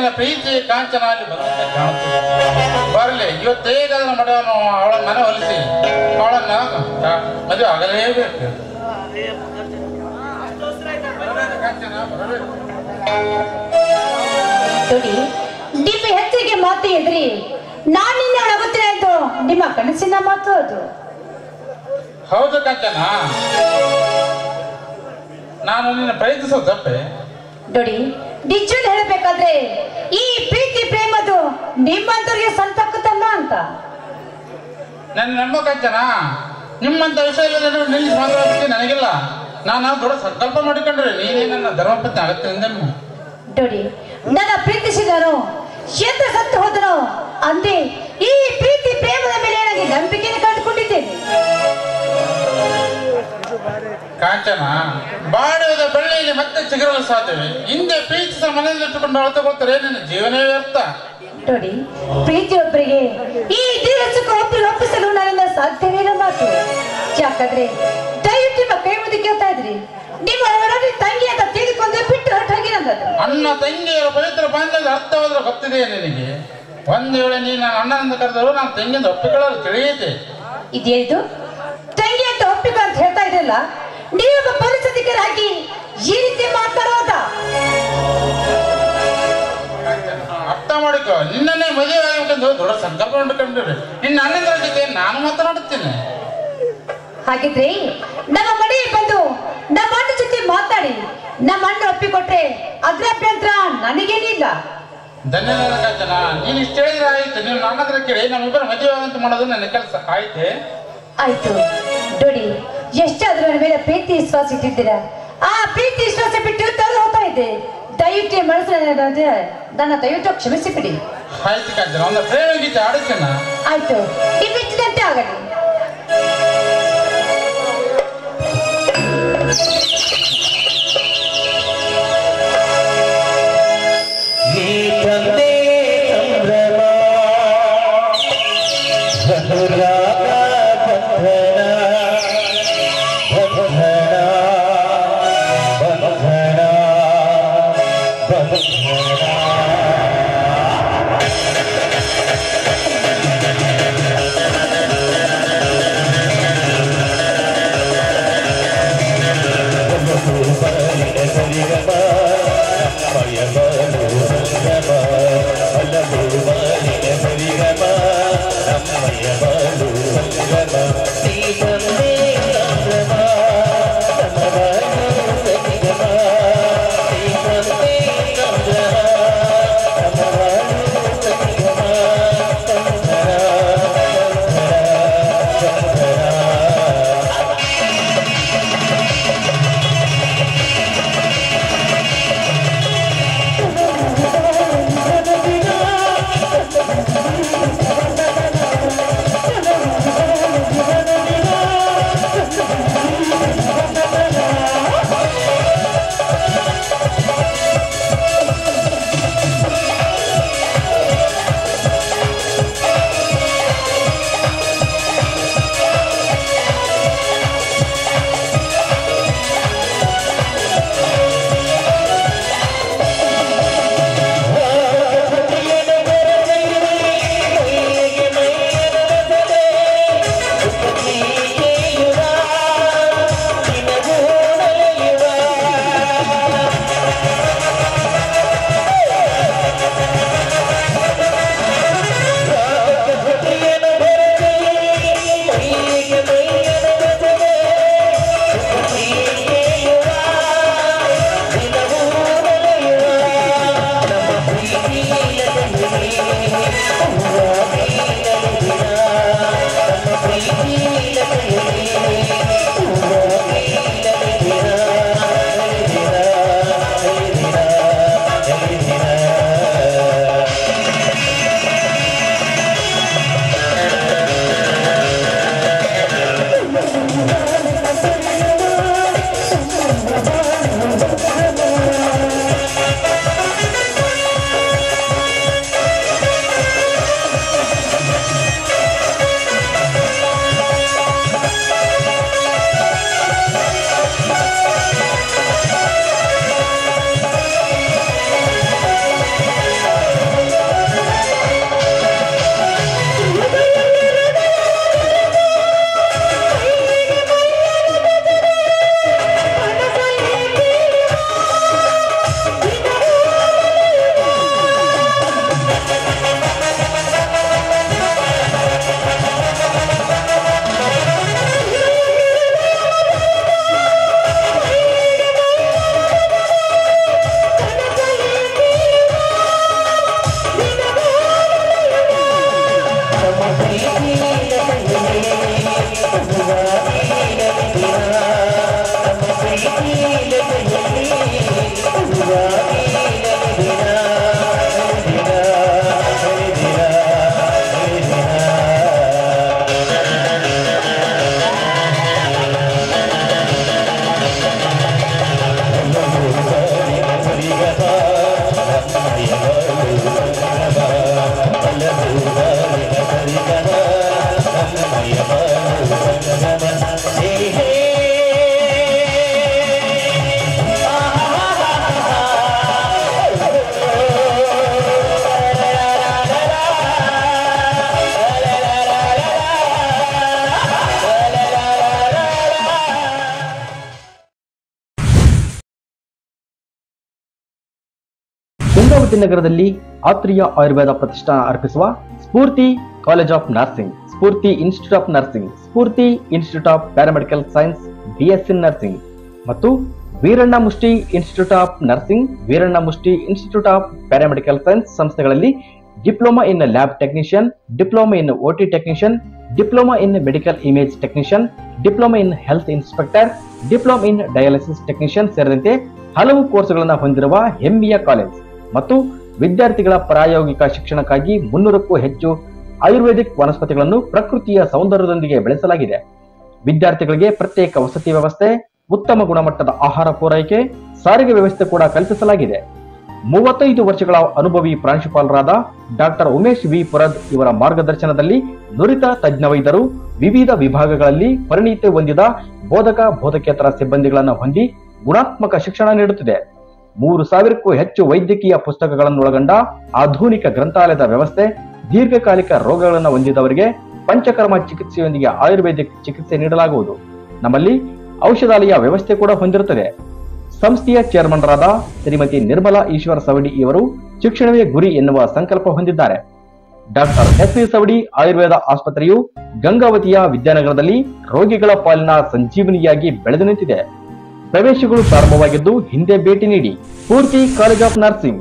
ನಿನ್ನ ಪ್ರೀತಿ ಕಾಂಚನ ಅಲ್ಲಿ ಬಂದಂತೆ ಕಾಣುತ್ತದೆ ಬರಲಿ ಇವತ್ತೇಗ ಅದನ್ನ ಮಡವನು ಅವಳ ಮನೆ ಹೊಲಿಸಿ. ಅವಳನ್ನ ಮದುವೆ ಆಗಲೇಬೇಕು. ನಿಮ್ಮ ಹೆಚ್ಚಿಗೆ ಮಾತು ಎದ್ರಿ. ನಾನು ನಿನ್ನ ಒಳಗುತ್ತೇನೆ ಅಂತ ನಿಮ್ಮ ಕನಸಿನ ಮಾತು ಅದು. ಹೌದು ಕಂಚನ. ನಾನು ನಿನ್ನ ಪ್ರಯತ್ನಿಸೋ ತಪ್ಪೆ ನೋಡಿ ನಿಜ ಹೇಳಬೇಕಾದ್ರೆ ಈ ಪ್ರೀತಿ ಪ್ರೇಮದು ನಿಮ್ಮಂತವ್ರಿಗೆ ಸಂತಕ್ಕುತ್ತಲ್ಲ ಅಂತ. ನನ್ನ ಕಾಂಚನ ನಿಮ್ಮಂತ ವಿಷಯ ಇಲ್ಲ ನಿಲ್ಲಿಸಿ ಮಾತಾಡೋದಕ್ಕೆ ನನಗಿಲ್ಲ. ನಾನು ದೊಡ್ಡ ಸಂಕಲ್ಪ ಮಾಡಿಕೊಂಡ್ರೆ ನೀನೇ ನನ್ನ ಧರ್ಮಪತ್ನಿ ಆಗತ್ತೆ ನೋಡಿ ನನ್ನ ಪ್ರೀತಿಸಿದನು ಶೇತ್ರ ಸತ್ತು ಹೋದನು. ಅಂದೇ ಈ ಪ್ರೀತಿ ಪ್ರೇಮದ ಮೇಲೆ ನನಗೆ ನಂಬಿಕೆಯನ್ನು ಕಂಡುಕೊಂಡಿದ್ದೇನೆ ಕಾಂಚನ ಬಾಡುವುದ ಬೆಳ್ಳಿಯಲ್ಲಿ ಮತ್ತೆ ಚಿಗುರಲು ಸಾಧ್ಯವೇ? ಹಿಂದೆ ಪ್ರೀತಿ ಮನೆಯಲ್ಲಿ ಇಟ್ಟುಕೊಂಡು ಅಳತಗೊಳ್ತಾರೆ ನಿನ್ನ ಜೀವನವೇ ವ್ಯರ್ಥ. ನೋಡಿ ಪ್ರೀತಿಯೊಬ್ಬರಿಗೆ ಈ ದೀರ ಸುಖ ಒಬ್ಬರು ಒಪ್ಪಿಸಲು ನನ್ನಿಂದ ಸಾಧ್ಯವೇ ಇಲ್ಲ ಮಾತು. ಯಾಕಂದ್ರೆ ದಯವಿಟ್ಟು ನಿಮ್ಮ ಕೈ ಮುದಿ ಕೇಳ್ತಾ ಇದ್ರಿ. ನಿಮ್ಮ ಅವರಲ್ಲಿ ತಂಗಿ ಅಂತ ತಿಳಿದುಕೊಂಡು ಬಿಟ್ಟು ಹೊರಟಾಗಿ ಅಣ್ಣ ತಂಗಿಯರ ಪವಿತ್ರ ಬಾಂಧವ್ಯದ ಅರ್ಥವಾದ್ರೆ ಗೊತ್ತಿದೆಯೇ ನಿನಗೆ? ಒಂದ್ ವೇಳೆ ನೀನು ಅಣ್ಣನಿಂದ ಕರೆದವರು ನಾನು ತಂಗಿಯಿಂದ ಒಪ್ಪಿಕೊಳ್ಳಲು ತಿಳಿಯುತ್ತೆ ಇದೇದು ಇದ್ರಲ್ಲ ನೀವೊಬ್ಬ ಪರಿಸ್ಥಿತಿಕರಾಗಿ ಈ ರೀತಿ ಮಾತಾಡೋದ? ಅರ್ಥ ಮಾಡಿಕೋ. ನಿನ್ನೇ ಮದುವೆ ಆಗಬೇಕಂತ ದೊಡ್ಡ ಸಂಕಲ್ಪ ಮಾಡ್ಕೊಂಡ್ರಿ ನಿನ್ನ ಅಣ್ಣಂದ್ರ ಜೊತೆ ನಾನು ಮಾತನಾಡುತ್ತೇನೆ. ಹಾಗಿದ್ರೆ ನಮ್ಮ ಮನೆಗೆ ಬಂದು ನಮ್ಮ ಅಣ್ಣ ಜೊತೆ ಮಾತಾಡಿ. ನಮ್ಮ ಅಣ್ಣ ಒಪ್ಪಿಕೊಟ್ರೆ ಅದ್ರ ಅಭ್ಯಂತರ ನನಗೇನಿಲ್ಲ. ಧನ್ಯವಾದ ಕಾಂಚನ ನೀನು ಇಷ್ಟ ಹೇಳಿದ್ರೆ ಆಯ್ತು. ನೀವು ನನ್ನ ಹತ್ರ ಕೇಳಿ ನಮ್ಮಿಬ್ಬರ ಮದುವೆ ಅಂತ ಮಾಡೋದು ನನ್ನ ಕೆಲಸ. ಆಯ್ತೆ? ಆಯ್ತು. ಎಷ್ಟಾದ್ರೂ ನನ್ನ ಮೇಲೆ ಪ್ರೀತಿ ವಿಶ್ವಾಸ ಇಟ್ಟಿದ್ದೀರಾ? ಆ ಪ್ರೀತಿ ವಿಶ್ವಾಸ ಬಿಟ್ಟು ತಂದು ಹೋಗ್ತಾ ಇದ್ದೆ. ದಯವಿಟ್ಟು ಮನಸ್ಸಿನಲ್ಲಿ ಮನಸ್ಸಿನ ನನ್ನ ದಯವಿಟ್ಟು ಕ್ಷಮಿಸಿ ಬಿಡಿ ಆಯ್ತು ಆಯ್ತು ಆಗಲಿ. Bye. Maria. ಗಂಗಾವತಿ ನಗರದಲ್ಲಿ ಆತ್ರಿಯ ಆಯುರ್ವೇದ ಪ್ರತಿಷ್ಠಾನ ಅರ್ಪಿಸುವ Spoorthi college of nursing, Spoorthi institute of nursing, Spoorthi institute of paramedical science BSc nursing ಮತ್ತು Veeranna Mushti institute of nursing, Veeranna Mushti institute of paramedical science ಸಂಸ್ಥೆಗಳಲ್ಲಿ diploma in lab technician, diploma in OT technician, diploma in medical image technician, diploma in health inspector, diploma in dialysis technician ಸೇರಿದಂತೆ ಹಲವು ಕೋರ್ಸ್ಗಳನ್ನು ಹೊಂದಿರುವ ಹೆಮ್ಮೆಯ college. ಮತ್ತು ವಿದ್ಯಾರ್ಥಿಗಳ ಪ್ರಾಯೋಗಿಕ ಶಿಕ್ಷಣಕ್ಕಾಗಿ ಮುನ್ನೂರಕ್ಕೂ ಹೆಚ್ಚು ಆಯುರ್ವೇದಿಕ್ ವನಸ್ಪತಿಗಳನ್ನು ಪ್ರಕೃತಿಯ ಸೌಂದರ್ಯದೊಂದಿಗೆ ಬೆಳೆಸಲಾಗಿದೆ. ವಿದ್ಯಾರ್ಥಿಗಳಿಗೆ ಪ್ರತ್ಯೇಕ ವಸತಿ ವ್ಯವಸ್ಥೆ, ಉತ್ತಮ ಗುಣಮಟ್ಟದ ಆಹಾರ ಪೂರೈಕೆ, ಸಾರಿಗೆ ವ್ಯವಸ್ಥೆ ಕೂಡ ಕಲ್ಪಿಸಲಾಗಿದೆ. ಮೂವತ್ತೈದು ವರ್ಷಗಳ ಅನುಭವಿ ಪ್ರಾಂಶುಪಾಲರಾದ ಡಾಕ್ಟರ್ ಉಮೇಶ್ ವಿ. ಪುರದ್ ಇವರ ಮಾರ್ಗದರ್ಶನದಲ್ಲಿ ನುರಿತ ತಜ್ಞ ವೈದ್ಯರು ವಿವಿಧ ವಿಭಾಗಗಳಲ್ಲಿ ಪರಿಣಿತಿ ಹೊಂದಿದ ಬೋಧಕ ಬೋಧಕೇತರ ಸಿಬ್ಬಂದಿಗಳನ್ನು ಹೊಂದಿ ಗುಣಾತ್ಮಕ ಶಿಕ್ಷಣ ನೀಡುತ್ತಿದೆ. ಮೂರು ಸಾವಿರಕ್ಕೂ ಹೆಚ್ಚು ವೈದ್ಯಕೀಯ ಪುಸ್ತಕಗಳನ್ನು ಒಳಗೊಂಡ ಆಧುನಿಕ ಗ್ರಂಥಾಲಯದ ವ್ಯವಸ್ಥೆ, ದೀರ್ಘಕಾಲಿಕ ರೋಗಗಳನ್ನು ಹೊಂದಿದವರಿಗೆ ಪಂಚಕರ್ಮ ಚಿಕಿತ್ಸೆಯೊಂದಿಗೆ ಆಯುರ್ವೇದಿಕ್ ಚಿಕಿತ್ಸೆ ನೀಡಲಾಗುವುದು. ನಮ್ಮಲ್ಲಿ ಔಷಧಾಲಯ ವ್ಯವಸ್ಥೆ ಕೂಡ ಹೊಂದಿರುತ್ತದೆ. ಸಂಸ್ಥೆಯ ಚೇರ್ಮನ್ರಾದ ಶ್ರೀಮತಿ ನಿರ್ಮಲಾ ಈಶ್ವರ ಸವಡಿ ಇವರು ಶಿಕ್ಷಣವೇ ಗುರಿ ಎನ್ನುವ ಸಂಕಲ್ಪ ಹೊಂದಿದ್ದಾರೆ. Doctor S V Savadi, Ayurveda ಆಸ್ಪತ್ರೆಯು ಗಂಗಾವತಿಯ ವಿದ್ಯಾನಗರದಲ್ಲಿ ರೋಗಿಗಳ ಪಾಲಿನ ಸಂಜೀವನಿಯಾಗಿ ಬೆಳೆದು ನಿಂತಿದೆ. ಪ್ರವೇಶಗಳು ಪ್ರಾರಂಭವಾಗಿದ್ದು ಹಿಂದೆ ಭೇಟಿ ನೀಡಿ ಪೂರ್ತಿ ಕಾಲೇಜ್ ಆಫ್ ನರ್ಸಿಂಗ್.